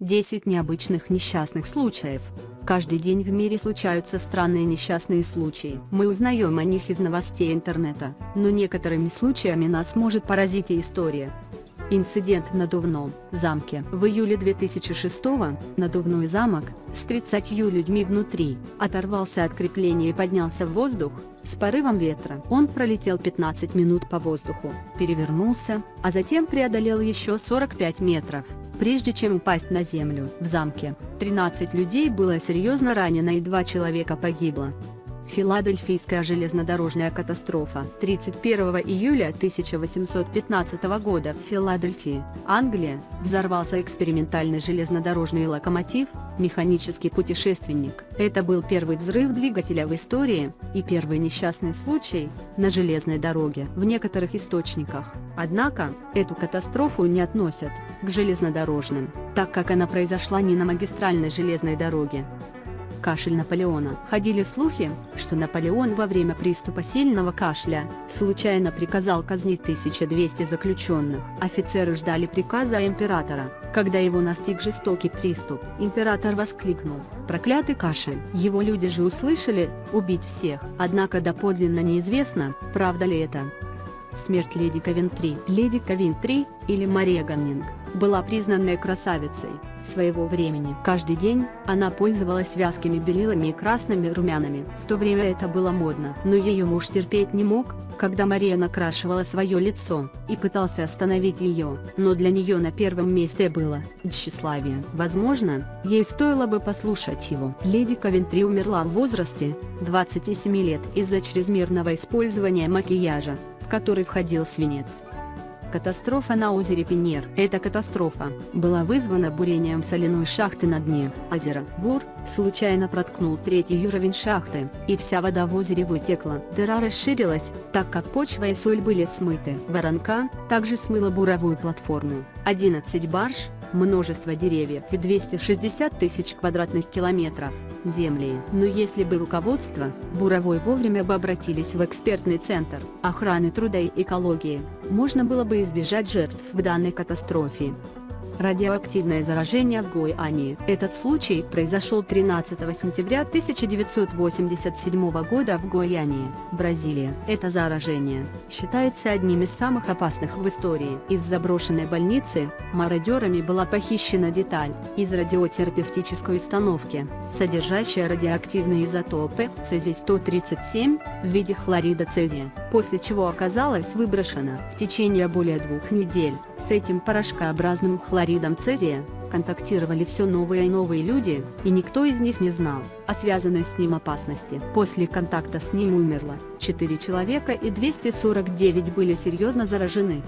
10 необычных несчастных случаев. Каждый день в мире случаются странные несчастные случаи. Мы узнаем о них из новостей интернета, но некоторыми случаями нас может поразить и история. Инцидент в надувном замке. В июле 2006 надувной замок с 30 людьми внутри оторвался от крепления и поднялся в воздух с порывом ветра. Он пролетел 15 минут по воздуху, перевернулся, а затем преодолел еще 45 метров прежде чем упасть на землю. В замке 13 людей было серьезно ранено и 2 человека погибло. Филадельфийская железнодорожная катастрофа 31 июля 1815 года в Филадельфии, Англия, взорвался экспериментальный железнодорожный локомотив, механический путешественник. Это был первый взрыв двигателя в истории и первый несчастный случай на железной дороге в некоторых источниках. Однако, эту катастрофу не относят к железнодорожным, так как она произошла не на магистральной железной дороге, Кашель Наполеона. Ходили слухи, что Наполеон во время приступа сильного кашля случайно приказал казнить 1200 заключенных. Офицеры ждали приказа императора. Когда его настиг жестокий приступ, император воскликнул «Проклятый кашель!». Его люди же услышали «убить всех». Однако доподлинно неизвестно, правда ли это. Смерть леди Ковентри. Леди Ковентри, или Мария Ганнинг, была признанной красавицей своего времени. Каждый день она пользовалась вязкими белилами и красными румянами. В то время это было модно, но ее муж терпеть не мог, когда Мария накрашивала свое лицо, и пытался остановить ее, но для нее на первом месте было тщеславие. Возможно, ей стоило бы послушать его. Леди Ковентри умерла в возрасте 27 лет из-за чрезмерного использования макияжа, который входил свинец. Катастрофа на озере Пенер. Эта катастрофа была вызвана бурением соляной шахты на дне озера. Бур случайно проткнул третий уровень шахты, и вся вода в озере вытекла. Дыра расширилась, так как почва и соль были смыты. Воронка также смыла буровую платформу. 11 барж, множество деревьев и 260 тысяч квадратных километров земли. Но если бы руководство, Буровой вовремя бы обратились в экспертный центр охраны труда и экологии, можно было бы избежать жертв в данной катастрофе радиоактивное заражение в Гуяне. Этот случай произошел 13 сентября 1987 года в Гуяне, Бразилия. Это заражение считается одним из самых опасных в истории. Из заброшенной больницы мародерами была похищена деталь из радиотерапевтической установки, содержащая радиоактивные изотопы цезий-137 в виде хлорида цезия, после чего оказалась выброшена в течение более двух недель. С этим порошкообразным хлоридом цезия контактировали все новые и новые люди, и никто из них не знал о связанной с ним опасности. После контакта с ним умерло 4 человека и 249 были серьезно заражены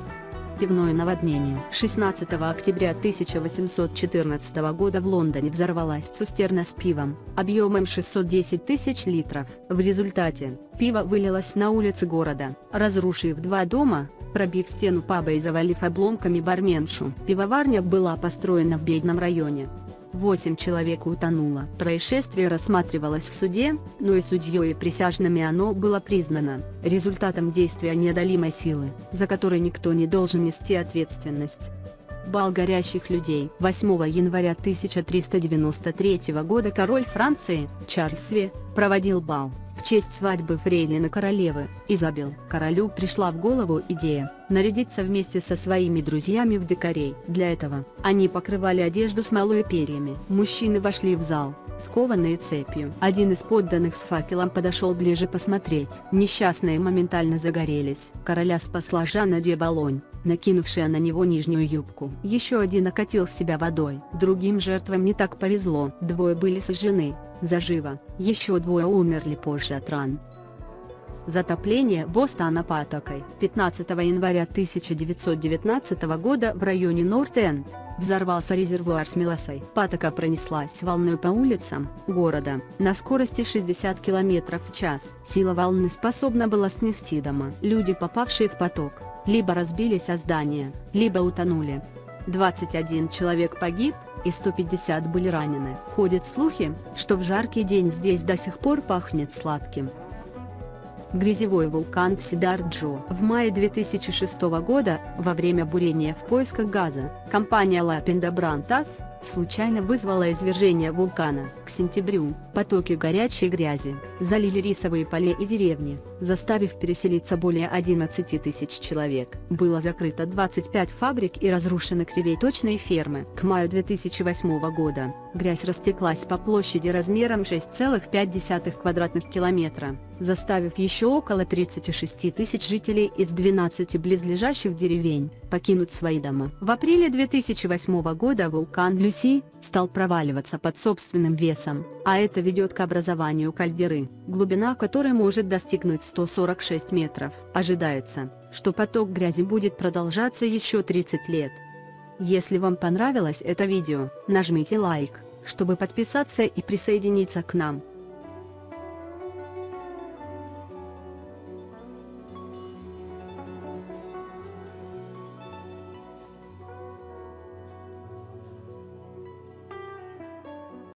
пивное наводнение. 16 октября 1814 года в Лондоне взорвалась цистерна с пивом, объемом 610 тысяч литров. В результате, пиво вылилось на улицы города, разрушив два дома, пробив стену паба и завалив обломками барменшу. Пивоварня была построена в бедном районе, Восемь человек утонуло. Происшествие рассматривалось в суде, но и судьей и присяжными оно было признано результатом действия неодолимой силы, за которой никто не должен нести ответственность. Бал горящих людей. 8 января 1393 года король Франции, Чарльз Ви, проводил бал в честь свадьбы фрейлины королевы, Изабел. Королю пришла в голову идея нарядиться вместе со своими друзьями в декорей. Для этого, они покрывали одежду смолой и перьями. Мужчины вошли в зал, скованные цепью. Один из подданных с факелом подошел ближе посмотреть. Несчастные моментально загорелись. Короля спасла Жанна де Болонь, накинувшая на него нижнюю юбку. Еще один окатил себя водой. Другим жертвам не так повезло. Двое были сожжены, заживо. Еще двое умерли позже от ран. Затопление Бостона патокой. 15 января 1919 года в районе Норт-Энд взорвался резервуар с мелосой. Патока пронеслась волной по улицам города на скорости 60 км в час. Сила волны способна была снести дома. Люди, попавшие в поток, либо разбились о здание, либо утонули. 21 человек погиб, и 150 были ранены. Ходят слухи, что в жаркий день здесь до сих пор пахнет сладким. Грязевой вулкан в Сидар-Джо. В мае 2006 года, во время бурения в поисках газа, компания Pendabrantas, случайно вызвало извержение вулкана. К сентябрю потоки горячей грязи залили рисовые поля и деревни, заставив переселиться более 11 тысяч человек. Было закрыто 25 фабрик и разрушены кривейточные фермы. К маю 2008 года грязь растеклась по площади размером 6,5 квадратных километра, заставив еще около 36 тысяч жителей из 12 близлежащих деревень покинуть свои дома. В апреле 2008 года вулкан Люси стал проваливаться под собственным весом, а это ведет к образованию кальдеры, глубина которой может достигнуть 146 метров. Ожидается, что поток грязи будет продолжаться еще 30 лет. Если вам понравилось это видео, нажмите лайк, чтобы подписаться и присоединиться к нам.